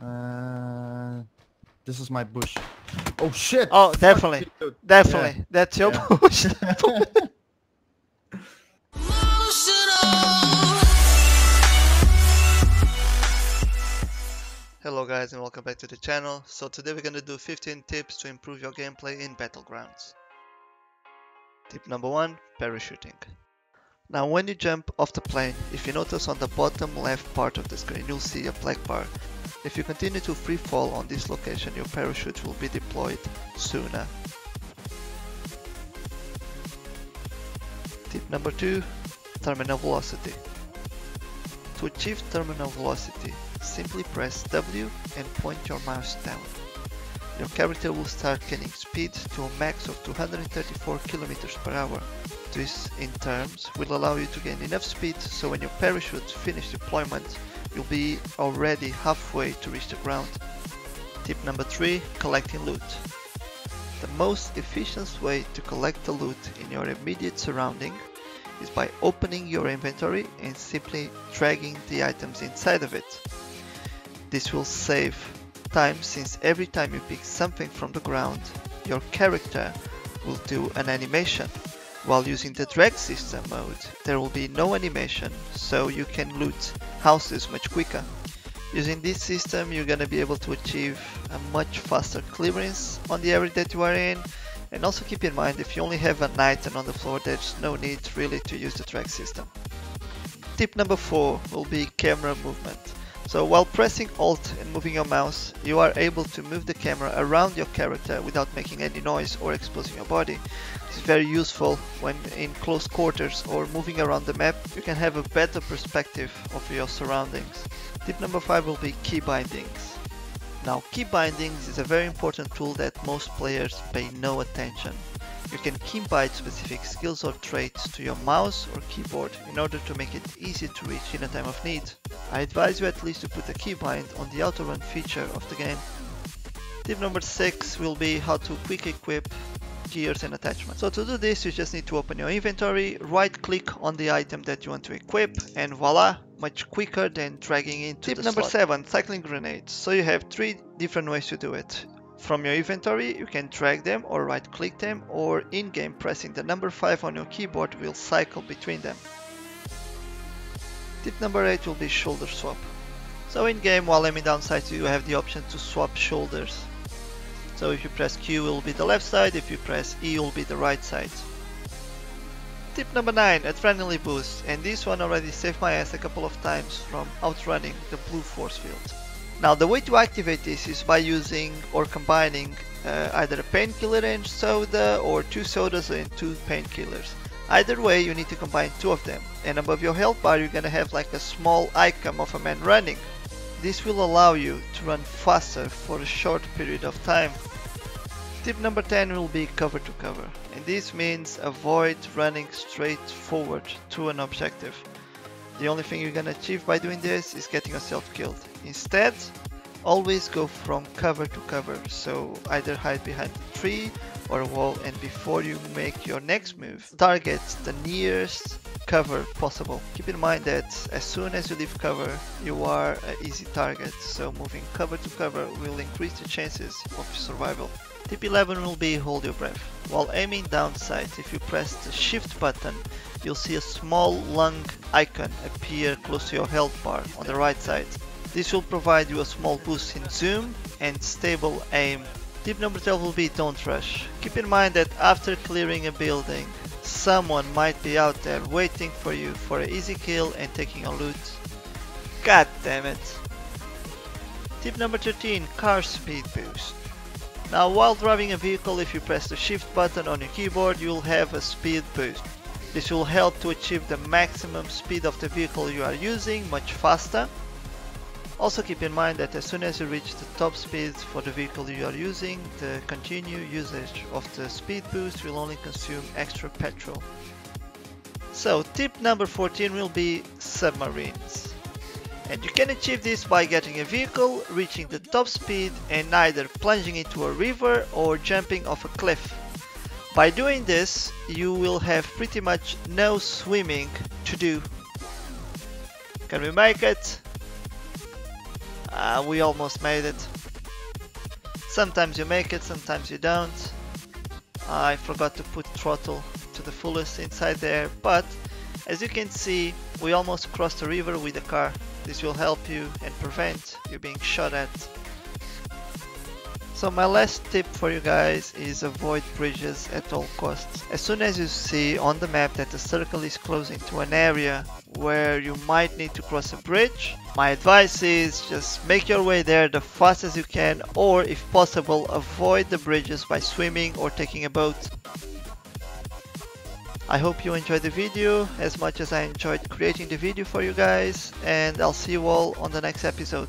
Uh, this is my bush. Oh shit! Oh, Fuck definitely. you, dude. Definitely. That's your Yeah. push. Hello guys and welcome back to the channel. So today we're gonna do 15 tips to improve your gameplay in Battlegrounds. Tip number 1, parachuting. Now when you jump off the plane, if you notice on the bottom left part of the screen you'll see a black bar. If you continue to free fall on this location your parachute will be deployed sooner. Tip number 2, terminal velocity. To achieve terminal velocity, simply press W and point your mouse down. Your character will start gaining speed to a max of 234 km per hour. This, in terms, will allow you to gain enough speed so when your parachute finishes deployment, you'll be already halfway to reach the ground. Tip number 3. Collecting loot. The most efficient way to collect the loot in your immediate surrounding is by opening your inventory and simply dragging the items inside of it. This will save time since every time you pick something from the ground, your character will do an animation. While using the drag system mode, there will be no animation, so you can loot houses much quicker. Using this system, you're gonna be able to achieve a much faster clearance on the area that you are in, and also keep in mind if you only have an item on the floor, there's no need really to use the drag system. Tip number 4 will be camera movement. So while pressing Alt and moving your mouse, you are able to move the camera around your character without making any noise or exposing your body. This is very useful when in close quarters or moving around the map, you can have a better perspective of your surroundings. Tip number 5 will be key bindings. Now key bindings is a very important tool that most players pay no attention. You can keybind specific skills or traits to your mouse or keyboard in order to make it easy to reach in a time of need. I advise you at least to put a keybind on the auto run feature of the game. Tip number 6 will be how to quick equip gears and attachments. So to do this you just need to open your inventory, right click on the item that you want to equip and voila, much quicker than dragging into Tip number slot. 7, cycling grenades. So you have three different ways to do it. From your inventory you can drag them or right click them or in-game pressing the number 5 on your keyboard will cycle between them. Tip number 8 will be shoulder swap. So in game while aiming down sights you have the option to swap shoulders. So if you press Q it will be the left side, if you press E it will be the right side. Tip number 9, adrenaline boost, and this one already saved my ass a couple of times from outrunning the blue force field. Now the way to activate this is by using or combining uh, either a painkiller and soda or two sodas and two painkillers. Either way you need to combine two of them and above your health bar you're gonna have like a small icon of a man running. This will allow you to run faster for a short period of time. Tip number 10 will be cover to cover and this means avoid running straight forward to an objective. The only thing you're gonna achieve by doing this is getting yourself killed. Instead, always go from cover to cover. So either hide behind a tree or a wall and before you make your next move, target the nearest cover possible. Keep in mind that as soon as you leave cover, you are an easy target. So moving cover to cover will increase the chances of survival. Tip 11 will be hold your breath. While aiming down sight, if you press the shift button, you'll see a small lung icon appear close to your health bar on the right side. This will provide you a small boost in zoom and stable aim. Tip number 12 will be don't rush. Keep in mind that after clearing a building, someone might be out there waiting for you for an easy kill and taking a loot. God damn it. Tip number 13, car speed boost. Now while driving a vehicle if you press the shift button on your keyboard you will have a speed boost. This will help to achieve the maximum speed of the vehicle you are using much faster. Also keep in mind that as soon as you reach the top speed for the vehicle you are using, the continued usage of the speed boost will only consume extra petrol. So tip number 14 will be submarines. And you can achieve this by getting a vehicle, reaching the top speed and either plunging into a river or jumping off a cliff. By doing this, you will have pretty much no swimming to do. Can we make it? Uh, we almost made it. Sometimes you make it, sometimes you don't. I forgot to put throttle to the fullest inside there, but as you can see, we almost crossed the river with the car. This will help you and prevent you being shot at. So my last tip for you guys is avoid bridges at all costs. As soon as you see on the map that the circle is closing to an area where you might need to cross a bridge, my advice is just make your way there the fastest you can or if possible avoid the bridges by swimming or taking a boat. I hope you enjoyed the video as much as I enjoyed creating the video for you guys and I'll see you all on the next episode.